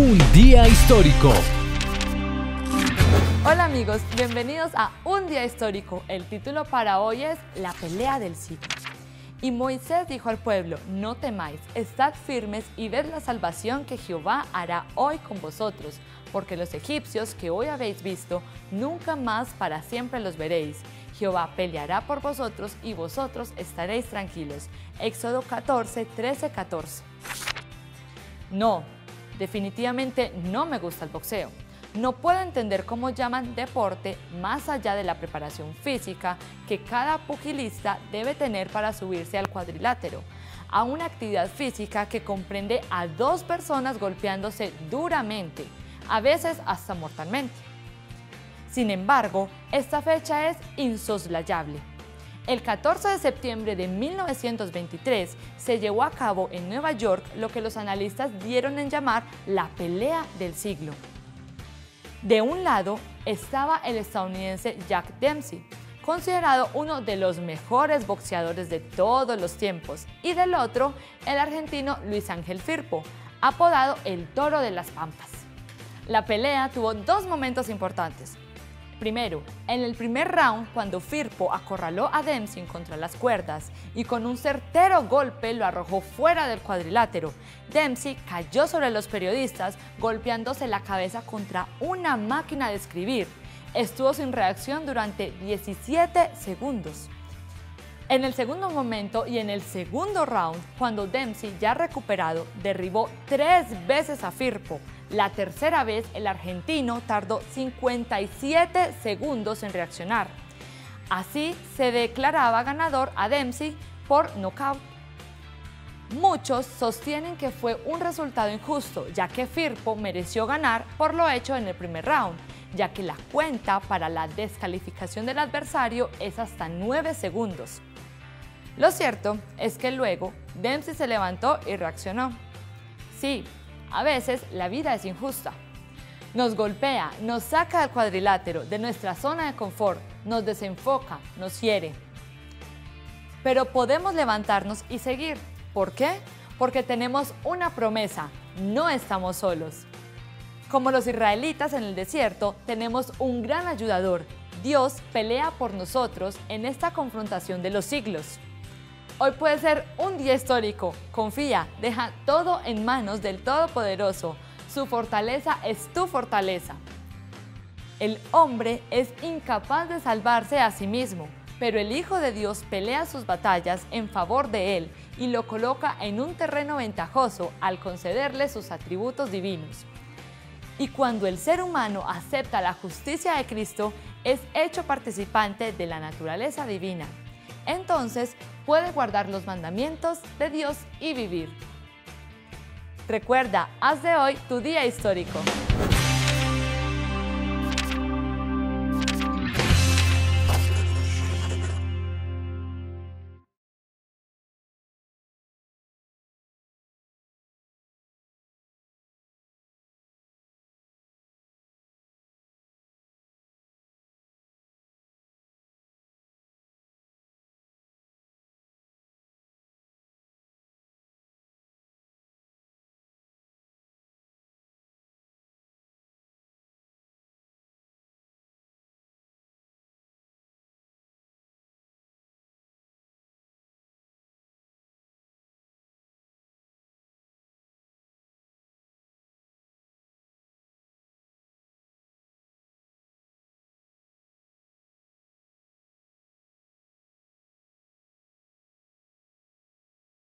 Un día histórico. Hola amigos, bienvenidos a Un día histórico. El título para hoy es La pelea del siglo. Y Moisés dijo al pueblo, no temáis, estad firmes y ved la salvación que Jehová hará hoy con vosotros, porque los egipcios que hoy habéis visto, nunca más para siempre los veréis. Jehová peleará por vosotros y vosotros estaréis tranquilos. Éxodo 14, 13, 14. No, definitivamente no me gusta el boxeo. No puedo entender cómo llaman deporte más allá de la preparación física que cada pugilista debe tener para subirse al cuadrilátero, a una actividad física que comprende a dos personas golpeándose duramente, a veces hasta mortalmente. Sin embargo, esta fecha es insoslayable. El 14 de septiembre de 1923 se llevó a cabo en Nueva York lo que los analistas dieron en llamar la pelea del siglo. De un lado estaba el estadounidense Jack Dempsey, considerado uno de los mejores boxeadores de todos los tiempos, y del otro el argentino Luis Ángel Firpo, apodado el Toro de las Pampas. La pelea tuvo dos momentos importantes. Primero, en el primer round, cuando Firpo acorraló a Dempsey contra las cuerdas y con un certero golpe lo arrojó fuera del cuadrilátero, Dempsey cayó sobre los periodistas golpeándose la cabeza contra una máquina de escribir. Estuvo sin reacción durante 17 segundos. En el segundo momento y en el segundo round, cuando Dempsey, ya recuperado, derribó tres veces a Firpo, la tercera vez, el argentino tardó 57 segundos en reaccionar. Así se declaraba ganador a Dempsey por nocaut. Muchos sostienen que fue un resultado injusto, ya que Firpo mereció ganar por lo hecho en el primer round, ya que la cuenta para la descalificación del adversario es hasta 9 segundos. Lo cierto es que luego Dempsey se levantó y reaccionó. Sí, a veces la vida es injusta. Nos golpea, nos saca del cuadrilátero, de nuestra zona de confort, nos desenfoca, nos hiere. Pero podemos levantarnos y seguir. ¿Por qué? Porque tenemos una promesa, no estamos solos. Como los israelitas en el desierto, tenemos un gran ayudador. Dios pelea por nosotros en esta confrontación de los siglos. Hoy puede ser un día histórico. Confía, deja todo en manos del Todopoderoso. Su fortaleza es tu fortaleza. El hombre es incapaz de salvarse a sí mismo, pero el Hijo de Dios pelea sus batallas en favor de él y lo coloca en un terreno ventajoso al concederle sus atributos divinos. Y cuando el ser humano acepta la justicia de Cristo, es hecho participante de la naturaleza divina entonces puede guardar los mandamientos de Dios y vivir. Recuerda, haz de hoy tu día histórico.